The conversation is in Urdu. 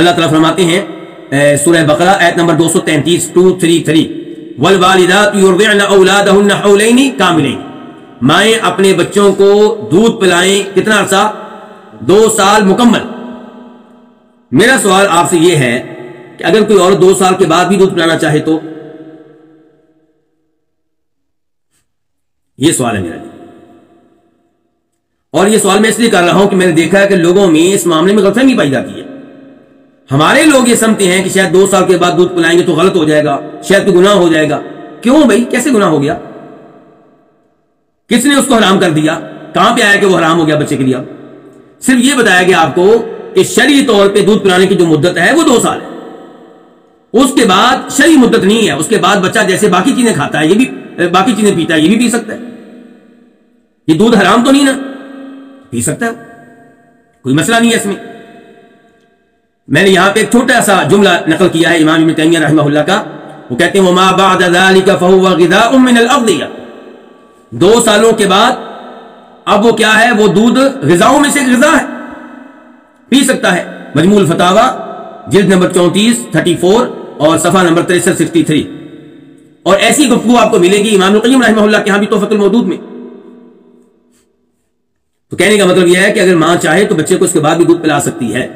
اللہ تعالیٰ فرماتے ہیں سورہ بقرہ، ایت نمبر دو سو تینتیس ٹو تھری تھری۔ والوالدات یرضعن اولادہن حولین کاملین مائیں اپنے بچوں کو دودھ پلائیں کتنا عرصہ؟ دو سال مکمل۔ میرا سوال آپ سے یہ ہے کہ اگر کوئی اور دو سال کے بعد بھی دودھ پلانا چاہے تو؟ یہ سوال ہے میرا جی۔ اور یہ سوال میں اس لیے کر رہا ہوں کہ میں نے دیکھا ہے کہ لوگوں میں اس معاملے میں غلط فہمی پائی جاتی ہے ہمارے لوگ یہ سمجھتے ہیں کہ شاید دو سال کے بعد دودھ پلائیں گے تو غلط ہو جائے گا، شاید کوئی گناہ ہو جائے گا۔ کیوں بھائی؟ کیسے گناہ ہو گیا؟ کس نے اس کو حرام کر دیا؟ کہاں پہ آیا کہ وہ حرام ہو گیا بچے کے لیے؟ صرف یہ بتایا گیا آپ کو کہ شرعی طور پہ دودھ پلانے کی جو مدت ہے وہ دو سال ہے۔ اس کے بعد شرعی مدت نہیں ہے، اس کے بعد بچہ جیسے باقی چیزیں کھاتا ہے، یہ بھی، باقی چیزیں پیتا ہے، یہ بھی پی سکتا ہے۔ یہ دودھ حرام تو نہیں نا؟ پی سکتا ہے۔ کوئی مسئلہ نہیں ہے اس میں۔ میں نے یہاں پہ ایک چھوٹا سا جملہ نقل کیا ہے امام ابن تیمیہ رحمہ اللہ کا۔ وہ کہتے ہیں، وما بعد ذلك فهو غذاء من الاغذیہ دو سالوں کے بعد اب وہ کیا ہے؟ وہ دودھ غذاؤں میں سے غذا ہے، پی سکتا ہے۔ مجموع الفتاوا جلد نمبر چونتیس، تھرٹی فور اور صفحہ نمبر تریسٹھ، سکسٹی تھری۔ اور ایسی گفتگو آپ کو ملے گی امام القیم رحمہ اللہ کے ہاں بھی توفت المودود میں۔ تو کہنے کا مطلب یہ ہے کہ اگر ماں چاہے تو بچے کو اس کے بعد بھی دودھ پلا سکتی ہے۔